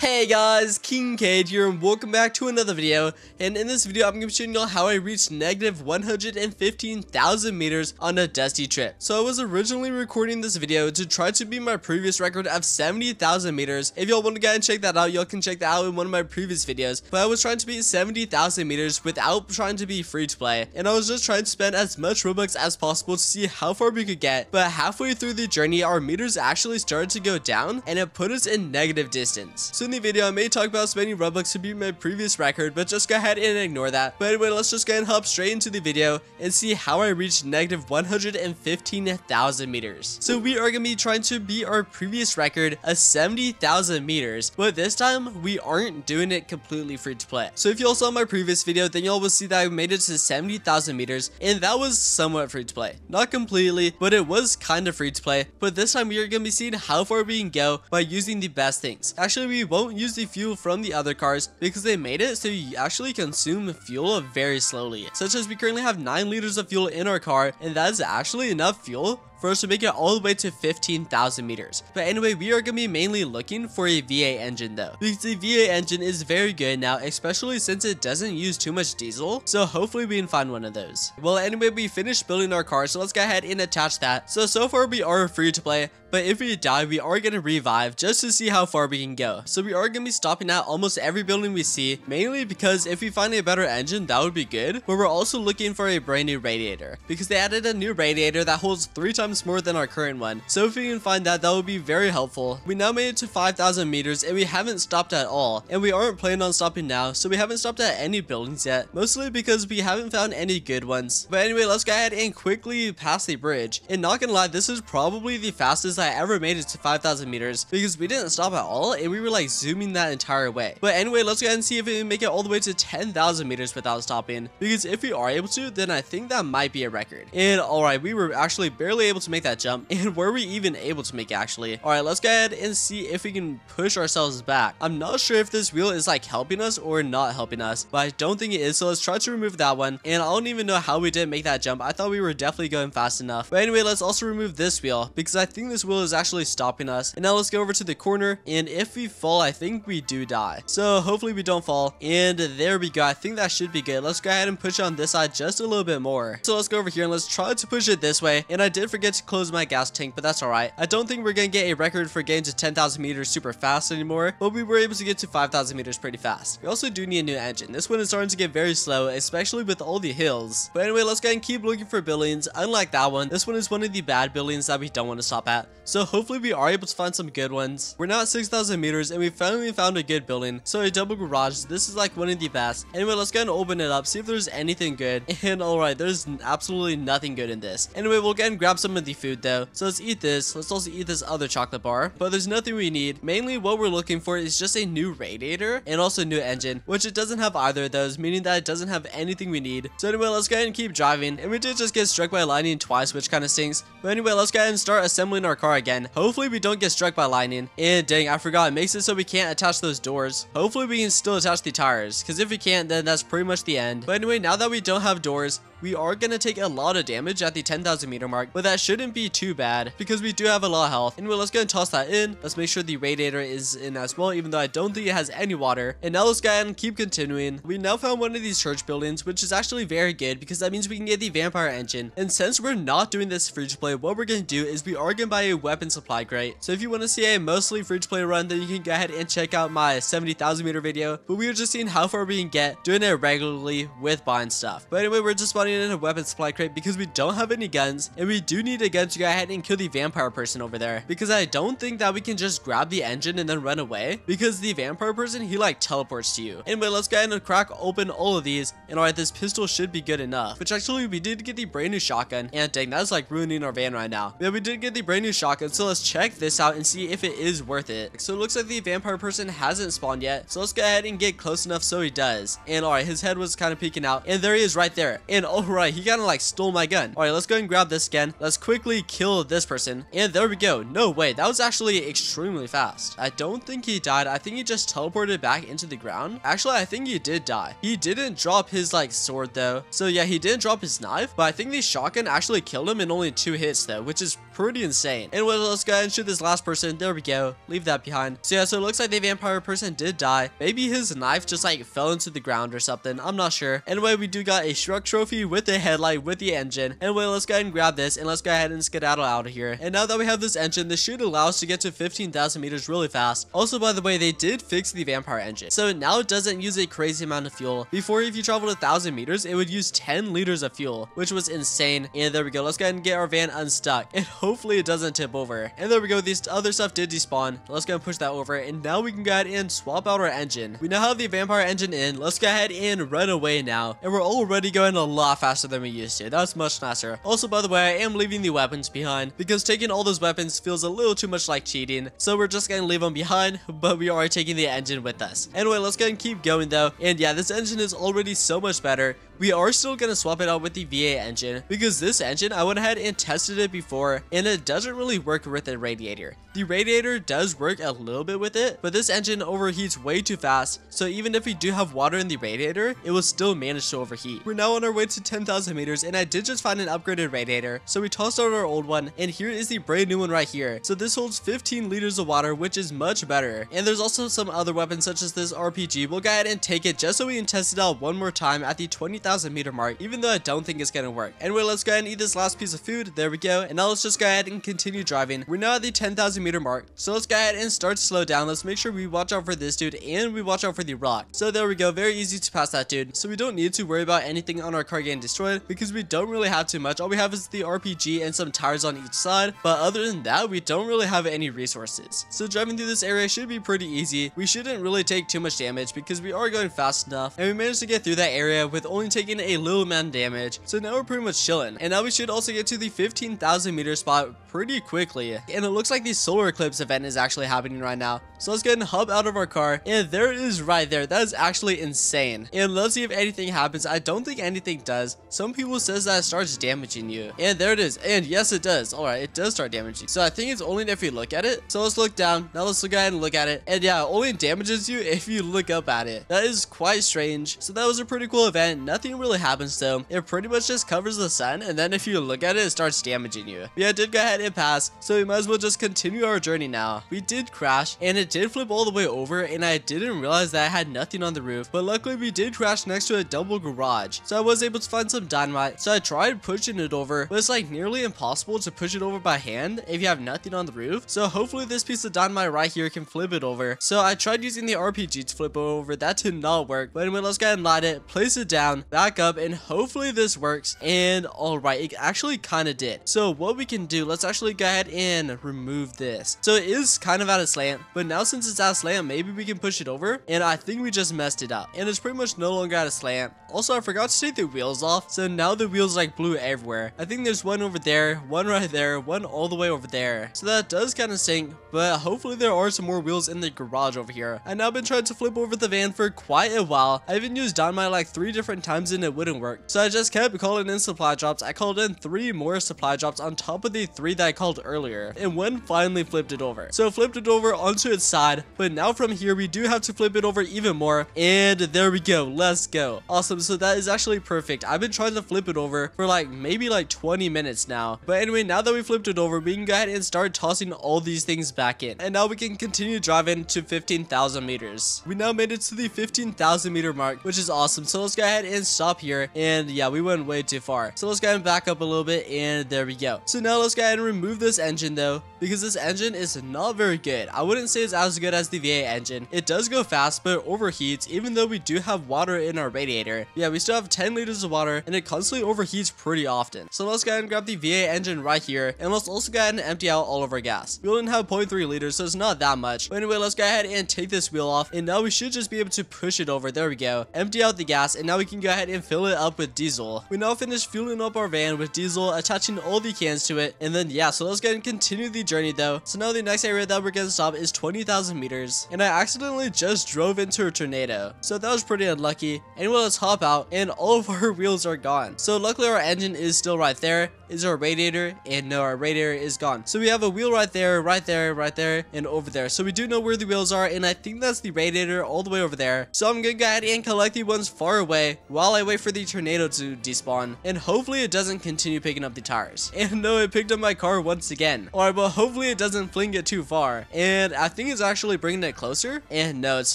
Hey guys, Kingkade here and welcome back to another video and in this video I'm going to be showing you how I reached negative 115,000 meters on a dusty trip. So I was originally recording this video to try to beat my previous record of 70,000 meters. If y'all want to go and check that out, y'all can check that out in one of my previous videos. But I was trying to beat 70,000 meters without trying to be free to play and I was just trying to spend as much Robux as possible to see how far we could get. But halfway through the journey our meters actually started to go down and it put us in negative distance. So in the video, I may talk about spending Robux to beat my previous record, but just go ahead and ignore that. But anyway, let's just go and hop straight into the video and see how I reached negative 115,000 meters. So we are going to be trying to beat our previous record of 70,000 meters, but this time we aren't doing it completely free to play. So if y'all saw my previous video, then y'all will see that I made it to 70,000 meters, and that was somewhat free to play. Not completely, but it was kind of free to play. But this time we are going to be seeing how far we can go by using the best things. Actually, we won't won't use the fuel from the other cars because they made it so you actually consume fuel very slowly. Such as we currently have 9 liters of fuel in our car and that is actually enough fuel for us to make it all the way to 15,000 meters. But anyway, we are going to be mainly looking for a V8 engine though, because the V8 engine is very good now, especially since it doesn't use too much diesel, so hopefully we can find one of those. Well, anyway, we finished building our car, so let's go ahead and attach that. So, so far we are free to play, but if we die, we are going to revive just to see how far we can go. So we are going to be stopping at almost every building we see, mainly because if we find a better engine, that would be good, but we're also looking for a brand new radiator, because they added a new radiator that holds three times times more than our current one. So if we can find that, that would be very helpful. We now made it to 5,000 meters and we haven't stopped at all. And we aren't planning on stopping now, so we haven't stopped at any buildings yet. Mostly because we haven't found any good ones. But anyway, let's go ahead and quickly pass the bridge. And not gonna lie, this is probably the fastest I ever made it to 5,000 meters because we didn't stop at all and we were like zooming that entire way. But anyway, let's go ahead and see if we can make it all the way to 10,000 meters without stopping. Because if we are able to, then I think that might be a record. And alright, we were actually barely able to make that jump. And were we even able to make actually? Alright, let's go ahead and see if we can push ourselves back. I'm not sure if this wheel is like helping us or not helping us, but I don't think it is. So let's try to remove that one. And I don't even know how we didn't make that jump. I thought we were definitely going fast enough. But anyway, let's also remove this wheel because I think this wheel is actually stopping us. And now let's go over to the corner. And if we fall, I think we do die. So hopefully we don't fall. And there we go. I think that should be good. Let's go ahead and push on this side just a little bit more. So let's go over here and let's try to push it this way. And I did forget to close my gas tank, but that's alright. I don't think we're gonna get a record for getting to 10,000 meters super fast anymore, but we were able to get to 5,000 meters pretty fast. We also do need a new engine. This one is starting to get very slow, especially with all the hills. But anyway, let's go and keep looking for buildings. Unlike that one, this one is one of the bad buildings that we don't want to stop at. So hopefully we are able to find some good ones. We're now at 6,000 meters and we finally found a good building. So a double garage, this is like one of the best. Anyway, let's go and open it up, see if there's anything good. And alright, there's absolutely nothing good in this. Anyway, we'll go and grab some the food though. So let's eat this. Let's also eat this other chocolate bar. But there's nothing we need. Mainly what we're looking for is just a new radiator and also new engine, which it doesn't have either of those, meaning that it doesn't have anything we need. So anyway, let's go ahead and keep driving. And we did just get struck by lightning twice, which kind of stinks. But anyway, let's go ahead and start assembling our car again. Hopefully we don't get struck by lightning. And dang, I forgot. It makes it so we can't attach those doors. Hopefully we can still attach the tires. Because if we can't, then that's pretty much the end. But anyway, now that we don't have doors, we are going to take a lot of damage at the 10,000 meter mark, but that shouldn't be too bad because we do have a lot of health. Anyway, let's go and toss that in. Let's make sure the radiator is in as well, even though I don't think it has any water. And now let's go and keep continuing. We now found one of these church buildings, which is actually very good because that means we can get the vampire engine. And since we're not doing this free to play, what we're going to do is we are going to buy a weapon supply crate. So if you want to see a mostly free to play run, then you can go ahead and check out my 70,000 meter video. But we were just seeing how far we can get doing it regularly with buying stuff. But anyway, we're just spawning in a weapon supply crate because we don't have any guns and we do need a gun to go ahead and kill the vampire person over there because I don't think that we can just grab the engine and then run away because the vampire person he like teleports to you. Anyway, let's go ahead and crack open all of these and alright this pistol should be good enough which actually we did get the brand new shotgun and dang that's like ruining our van right now. Yeah we did get the brand new shotgun so let's check this out and see if it is worth it. So it looks like the vampire person hasn't spawned yet so let's go ahead and get close enough so he does and alright his head was kind of peeking out and there he is right there and alright he kind of like stole my gun. Alright let's go and grab this again. Let's quickly kill this person and there we go. No way that was actually extremely fast. I don't think he died. I think he just teleported back into the ground. Actually I think he did die. He didn't drop his like sword though. So yeah he didn't drop his knife but I think the shotgun actually killed him in only two hits though which is pretty insane. Anyway, let's go ahead and shoot this last person. There we go. Leave that behind. So yeah, so it looks like the vampire person did die. Maybe his knife just like fell into the ground or something. I'm not sure. Anyway, we do got a Shrek trophy with the headlight with the engine. Anyway, let's go ahead and grab this and let's go ahead and skedaddle out of here. And now that we have this engine, this should allow us to get to 15,000 meters really fast. Also, by the way, they did fix the vampire engine. So now it doesn't use a crazy amount of fuel. Before, if you traveled a thousand meters, it would use 10 liters of fuel, which was insane. And there we go. Let's go ahead and get our van unstuck. And hopefully it doesn't tip over. And there we go. These other stuff did despawn. Let's go and push that over. And now we can go ahead and swap out our engine. We now have the vampire engine in. Let's go ahead and run away now. And we're already going a lot faster than we used to. That's much nicer. Also, by the way, I am leaving the weapons behind because taking all those weapons feels a little too much like cheating. So we're just going to leave them behind, but we are taking the engine with us. Anyway, let's go and keep going though. And yeah, this engine is already so much better. We are still going to swap it out with the V8 engine because this engine, I went ahead and tested it before and it doesn't really work with the radiator. The radiator does work a little bit with it, but this engine overheats way too fast. So even if we do have water in the radiator, it will still manage to overheat. We're now on our way to 10,000 meters and I did just find an upgraded radiator. So we tossed out our old one and here is the brand new one right here. So this holds 15 liters of water, which is much better. And there's also some other weapons such as this RPG. We'll go ahead and take it just so we can test it out one more time at the 20,000 thousand meter mark, even though I don't think it's gonna work. Anyway, let's go ahead and eat this last piece of food. There we go. And now let's just go ahead and continue driving. We're now at the 10,000 meter mark. So let's go ahead and start to slow down. Let's make sure we watch out for this dude and we watch out for the rock. So there we go. Very easy to pass that dude. So we don't need to worry about anything on our car getting destroyed because we don't really have too much. All we have is the RPG and some tires on each side. But other than that, we don't really have any resources. So driving through this area should be pretty easy. We shouldn't really take too much damage because we are going fast enough. And we managed to get through that area with only taking a little amount of damage. So now we're pretty much chilling. And now we should also get to the 15,000 meter spot Uh, pretty quickly. And it looks like the solar eclipse event is actually happening right now. So let's ahead and hop out of our car. And there it is right there. That is actually insane. And let's see if anything happens. I don't think anything does. Some people says that it starts damaging you. And there it is. And yes, it does. All right, it does start damaging. So I think it's only if you look at it. So let's look down. Now let's go ahead and look at it. And yeah, it only damages you if you look up at it. That is quite strange. So that was a pretty cool event. Nothing really happens though. It pretty much just covers the sun. And then if you look at it, it starts damaging you. Yeah, it did go ahead and pass. So we might as well just continue our journey now. We did crash and it did flip all the way over and I didn't realize that I had nothing on the roof. But luckily we did crash next to a double garage. So I was able to find some dynamite. So I tried pushing it over, but it's like nearly impossible to push it over by hand if you have nothing on the roof. So hopefully this piece of dynamite right here can flip it over. So I tried using the RPG to flip it over. That did not work. But anyway, let's go ahead and light it, place it down, back up, and hopefully this works. And alright, it actually kind of did. So what we can do, let's actually go ahead and remove this. So it is kind of out of slant, but now since it's out of slant, maybe we can push it over. And I think we just messed it up. And it's pretty much no longer out of slant. Also, I forgot to take the wheels off. So now the wheels like blue everywhere. I think there's one over there, one right there, one all the way over there. So that does kind of stink, but hopefully there are some more wheels in the garage over here. I've now been trying to flip over the van for quite a while. I even used dynamite like three different times and it wouldn't work. So I just kept calling in supply drops. I called in three more supply drops on top of the three that I called earlier. And one finally flipped it over. So flipped it over onto its side. But now from here, we do have to flip it over even more. And there we go. Let's go. Awesome. So that is actually perfect. I've been trying to flip it over for like maybe like 20 minutes now. But anyway, now that we flipped it over, we can go ahead and start tossing all these things back in. And now we can continue driving to 15,000 meters. We now made it to the 15,000 meter mark, which is awesome. So let's go ahead and stop here. And yeah, we went way too far. So let's go ahead and back up a little bit. And there we go. So now let's go ahead and remove this engine though, because this engine is not very good. I wouldn't say it's as good as the V8 engine. It does go fast, but overheats even though we do have water in our radiator. Yeah, we still have 10 liters of water and it constantly overheats pretty often. So let's go ahead and grab the V8 engine right here. And let's also go ahead and empty out all of our gas. We only have 0.3 liters, so it's not that much. But anyway, let's go ahead and take this wheel off. And now we should just be able to push it over. There we go. Empty out the gas. And now we can go ahead and fill it up with diesel. We now finished fueling up our van with diesel, attaching all the cans to it. And then yeah, so let's go and continue the journey though. So now the next area that we're gonna stop is 20,000 meters. And I accidentally just drove into a tornado. So that was pretty unlucky. Anyway, let's hop out and all of our wheels are gone. So luckily our engine is still right there. is our radiator, and no, our radiator is gone. So we have a wheel right there, right there, right there, and over there. So we do know where the wheels are, and I think that's the radiator all the way over there. So I'm gonna go ahead and collect the ones far away while I wait for the tornado to despawn, and hopefully it doesn't continue picking up the tires. And no, it picked up my car once again. Alright, but hopefully it doesn't fling it too far. And I think it's actually bringing it closer, and no, it's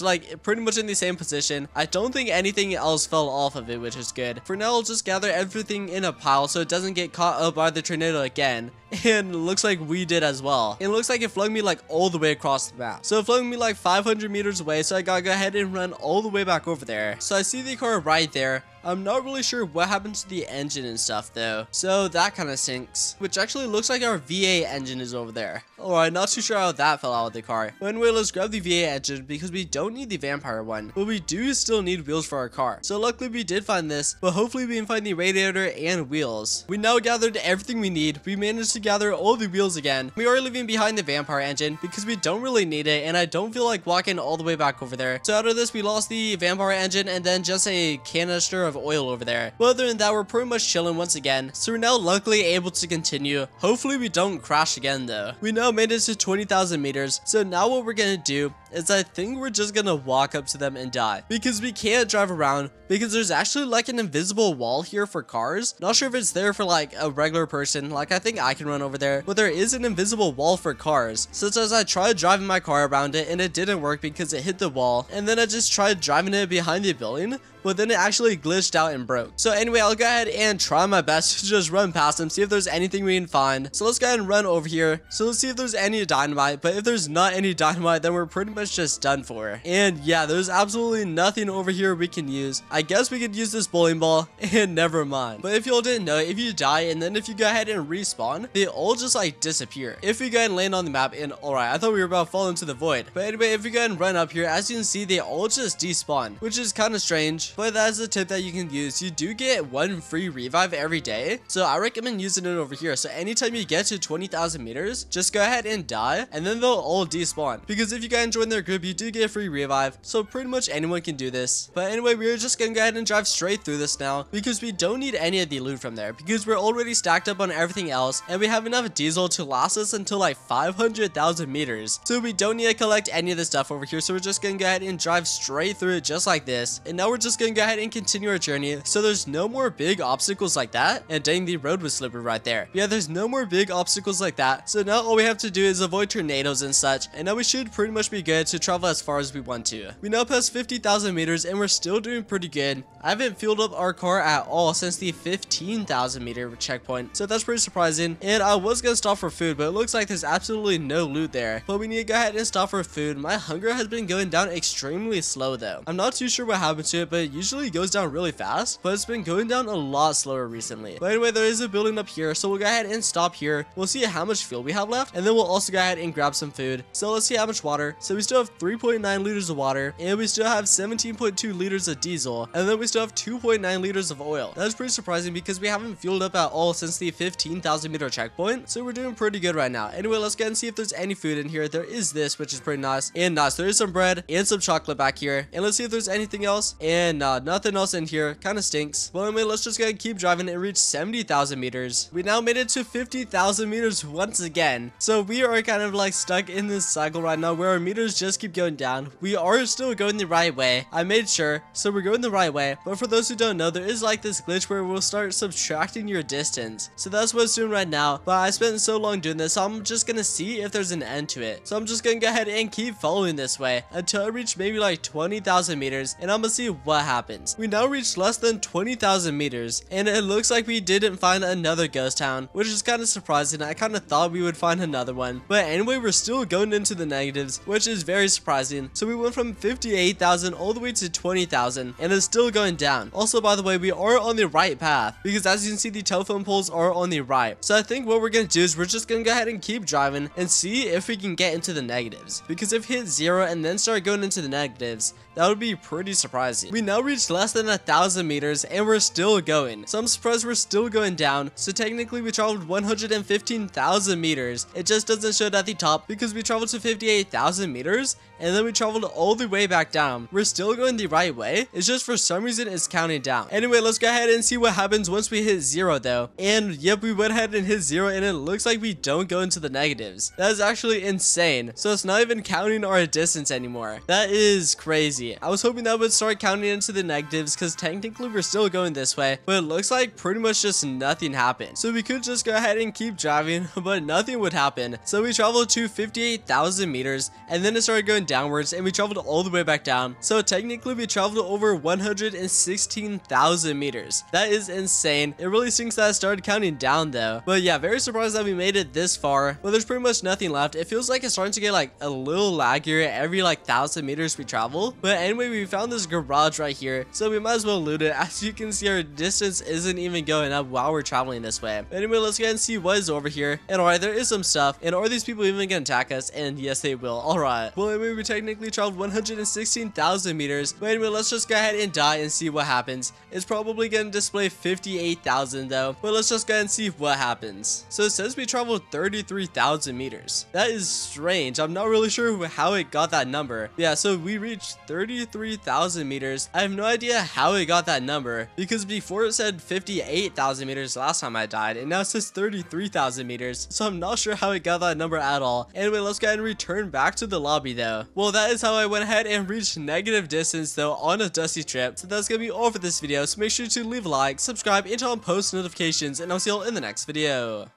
like pretty much in the same position. I don't think anything else fell off of it, which is good. For now, I'll just gather everything in a pile so it doesn't get caught up by the tornado again. And looks like we did as well. It looks like it flung me like all the way across the map. So it flung me like 500 meters away, so I gotta go ahead and run all the way back over there. So I see the car right there. I'm not really sure what happened to the engine and stuff though. So that kind of sinks. Which actually looks like our V8 engine is over there. Alright, not too sure how that fell out of the car. But anyway, let's grab the V8 engine because we don't need the vampire one. But we do still need wheels for our car. So luckily we did find this. But hopefully we can find the radiator and wheels. We now gathered everything we need. We managed to gather all the wheels again. We are leaving behind the vampire engine because we don't really need it. And I don't feel like walking all the way back over there. So out of this, we lost the vampire engine and then just a canister of oil over there. But other than that, we're pretty much chilling once again. So we're now luckily able to continue. Hopefully we don't crash again though. We now made it to 20,000 meters. So now what we're gonna do is I think we're just gonna walk up to them and die. Because we can't drive around because there's actually like an invisible wall here for cars. Not sure if it's there for like a regular person. Like I think I can run over there. But there is an invisible wall for cars. Such as I tried driving my car around it and it didn't work because it hit the wall. And then I just tried driving it behind the building but then it actually glitched out and broke. So anyway, I'll go ahead and try my best to just run past them, see if there's anything we can find. So let's go ahead and run over here. So let's see if there's any dynamite, but if there's not any dynamite, then we're pretty much just done for. And yeah, there's absolutely nothing over here we can use. I guess we could use this bowling ball and never mind. But if y'all didn't know, if you die and then if you go ahead and respawn, they all just like disappear. If we go ahead and land on the map and alright, I thought we were about to fall into the void. But anyway, if we go ahead and run up here, as you can see, they all just despawn, which is kind of strange. But that's a tip that you can use. You do get one free revive every day. So I recommend using it over here. So anytime you get to 20,000 meters, just go ahead and die and then they'll all despawn. Because if you guys join their group, you do get a free revive. So pretty much anyone can do this. But anyway, we're just gonna go ahead and drive straight through this now because we don't need any of the loot from there because we're already stacked up on everything else and we have enough diesel to last us until like 500,000 meters. So we don't need to collect any of the stuff over here. So we're just gonna go ahead and drive straight through it just like this. And now we're just gonna go ahead and continue our journey. So there's no more big obstacles like that. And dang, the road was slippery right there. Yeah, there's no more big obstacles like that. So now all we have to do is avoid tornadoes and such. And now we should pretty much be good to travel as far as we want to. We now passed 50,000 meters and we're still doing pretty good. I haven't fueled up our car at all since the 15,000 meter checkpoint. So that's pretty surprising. And I was gonna stop for food, but it looks like there's absolutely no loot there. But we need to go ahead and stop for food. My hunger has been going down extremely slow though. I'm not too sure what happened to it, but it usually goes down really fast. But it's been going down a lot slower recently. But anyway, there is a building up here. So we'll go ahead and stop here. We'll see how much fuel we have left. And then we'll also go ahead and grab some food. So let's see how much water. So we still have 3.9 liters of water. And we still have 17.2 liters of diesel. And then we still have 2.9 liters of oil. That's pretty surprising because we haven't fueled up at all since the 15,000 meter checkpoint. So we're doing pretty good right now. Anyway, let's go and see if there's any food in here. There is this, which is pretty nice. And nice. There is some bread and some chocolate back here. And let's see if there's anything else. And uh, nothing else in here. Kind of stinks. Well, anyway, let's just go and keep driving and reach 70,000 meters. We now made it to 50,000 meters once again. So we are kind of like stuck in this cycle right now where our meters just keep going down. We are still going the right way. I made sure. So we're going the right way. But for those who don't know, there is like this glitch where we'll start subtracting your distance. So that's what it's doing right now. But I spent so long doing this, so I'm just gonna see if there's an end to it. So I'm just gonna go ahead and keep following this way until I reach maybe like 20,000 meters and I'm gonna see what happens. We now reached less than 20,000 meters and it looks like we didn't find another ghost town, which is kind of surprising. I kind of thought we would find another one. But anyway, we're still going into the negatives, which is very surprising. So we went from 58,000 all the way to 20,000 and it's still going down. Also, by the way, we are on the right path because as you can see, the telephone poles are on the right. So I think what we're going to do is we're just going to go ahead and keep driving and see if we can get into the negatives. Because if hit zero and then start going into the negatives, that would be pretty surprising. We now reached less than a 58,000 meters and we're still going. So I'm surprised we're still going down. So technically we traveled 115,000 meters. It just doesn't show it at the top because we traveled to 58,000 meters and then we traveled all the way back down. We're still going the right way. It's just for some reason it's counting down. Anyway, let's go ahead and see what happens once we hit zero though. And yep, we went ahead and hit zero and it looks like we don't go into the negatives. That is actually insane. So it's not even counting our distance anymore. That is crazy. I was hoping that would start counting into the negatives because technically we're still going this way, but it looks like pretty much just nothing happened. So we could just go ahead and keep driving, but nothing would happen. So we traveled to 58,000 meters and then it started going downwards and we traveled all the way back down. So technically we traveled over 116,000 meters. That is insane. It really stinks that I started counting down though. But yeah, very surprised that we made it this far. But there's pretty much nothing left. It feels like it's starting to get like a little laggier every like thousand meters we travel. But anyway, we found this garage right here. So we might as well loot it. As you can see, our distance isn't even going up while we're traveling this way. But anyway, let's go ahead and see what is over here. And alright, there is some stuff. And are these people even gonna attack us? And yes, they will. Alright. Well, anyway, we technically traveled 116,000 meters. But anyway, let's just go ahead and die and see what happens. It's probably gonna display 58,000 though. But let's just go ahead and see what happens. So it says we traveled 33,000 meters. That is strange. I'm not really sure how it got that number. Yeah, so we reached 33,000 meters. I have no idea how it got that number because before it said 58,000 meters last time I died and now it says 33,000 meters. So I'm not sure how it got that number at all. Anyway, let's go ahead and return back to the lobby though. Well, that is how I went ahead and reached negative distance though on a dusty trip. So that's gonna be all for this video. So make sure to leave a like, subscribe, and turn on post notifications and I'll see you all in the next video.